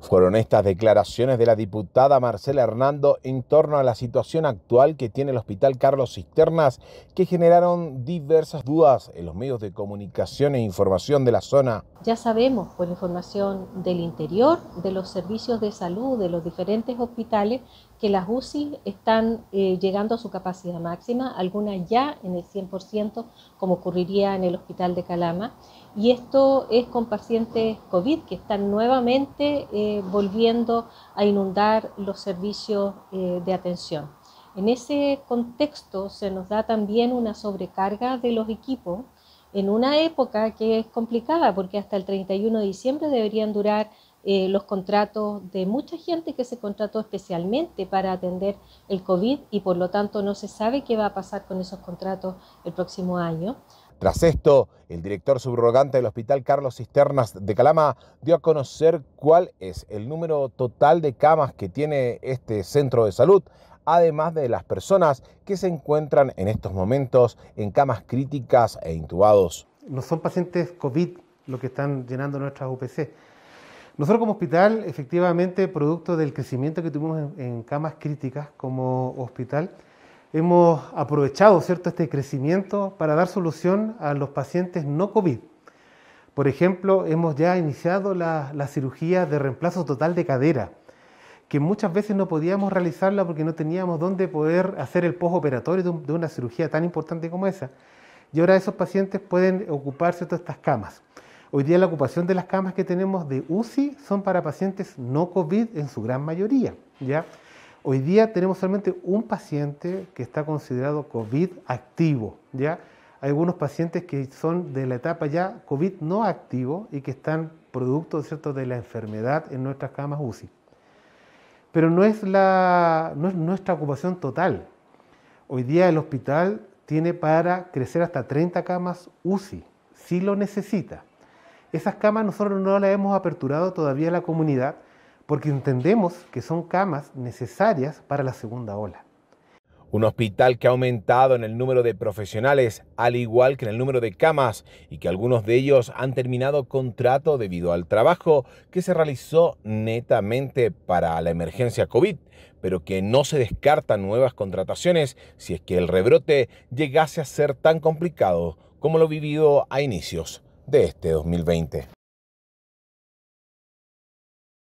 Fueron estas declaraciones de la diputada Marcela Hernando en torno a la situación actual que tiene el Hospital Carlos Cisternas que generaron diversas dudas en los medios de comunicación e información de la zona. Ya sabemos por información del interior, de los servicios de salud, de los diferentes hospitales, que las UCI están eh, llegando a su capacidad máxima, algunas ya en el 100%, como ocurriría en el Hospital de Calama. Y esto es con pacientes COVID que están nuevamente eh, volviendo a inundar los servicios eh, de atención. En ese contexto se nos da también una sobrecarga de los equipos en una época que es complicada porque hasta el 31 de diciembre deberían durar eh, los contratos de mucha gente que se contrató especialmente para atender el COVID y por lo tanto no se sabe qué va a pasar con esos contratos el próximo año. Tras esto, el director subrogante del Hospital Carlos Cisternas de Calama dio a conocer cuál es el número total de camas que tiene este centro de salud, además de las personas que se encuentran en estos momentos en camas críticas e intubados. No son pacientes COVID los que están llenando nuestras UPC. Nosotros como hospital, efectivamente, producto del crecimiento que tuvimos en, camas críticas como hospital, hemos aprovechado ¿cierto? este crecimiento para dar solución a los pacientes no COVID. Por ejemplo, hemos ya iniciado la, la cirugía de reemplazo total de cadera que muchas veces no podíamos realizarla porque no teníamos dónde poder hacer el postoperatorio de, de una cirugía tan importante como esa. Y ahora esos pacientes pueden ocuparse de estas camas. Hoy día la ocupación de las camas que tenemos de UCI son para pacientes no COVID en su gran mayoría. ¿ya? Hoy día tenemos solamente un paciente que está considerado COVID activo. ¿ya? Hay algunos pacientes que son de la etapa ya COVID no activo y que están producto ¿cierto? de la enfermedad en nuestras camas UCI pero no es, la, no es nuestra ocupación total. Hoy día el hospital tiene para crecer hasta 30 camas UCI, si lo necesita. Esas camas nosotros no las hemos aperturado todavía a la comunidad porque entendemos que son camas necesarias para la segunda ola. Un hospital que ha aumentado en el número de profesionales, al igual que en el número de camas, y que algunos de ellos han terminado contrato debido al trabajo que se realizó netamente para la emergencia COVID, pero que no se descartan nuevas contrataciones si es que el rebrote llegase a ser tan complicado como lo vivido a inicios de este 2020.